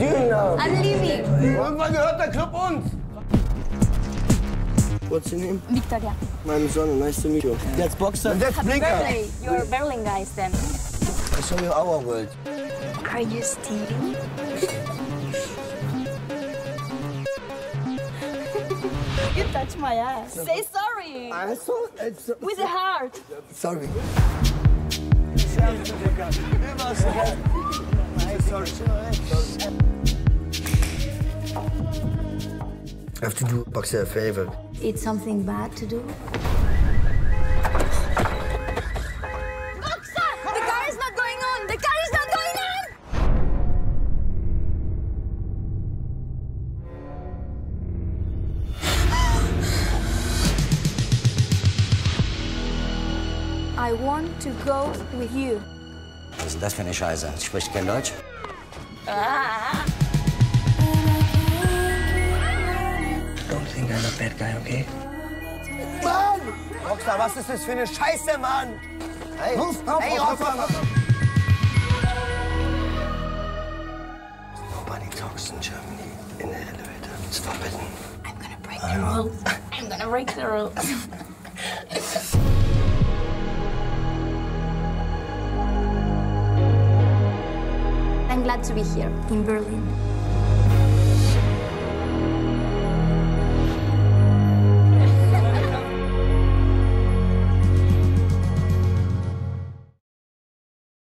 you doing now? I'm leaving. Irgendwann gehört der Club uns. What's your name? Victoria. Meine Sonne, nice to meet you. That's Boxer. And that's Happy Blinker. birthday. You're Berlin guys then. I show you our world. Are you stealing? you touch my ass. Say sorry. I'm so, it's so, With a heart. sorry. I have to do Boxer a favor. It's something bad to do. Boxer! The car is not going on! The car is not going on! I want to go with you. Was ist denn das für eine Scheiße? Spricht kein Deutsch? Don't bad guy, okay? Mann! Rockstar, was ist das für eine Scheiße, Mann? Hey, hey, Rockstar! Nobody talks in Germany in the elevator. It's forbidden. I'm gonna break the rules. I'm gonna break the rules. I'm glad to be here in Berlin.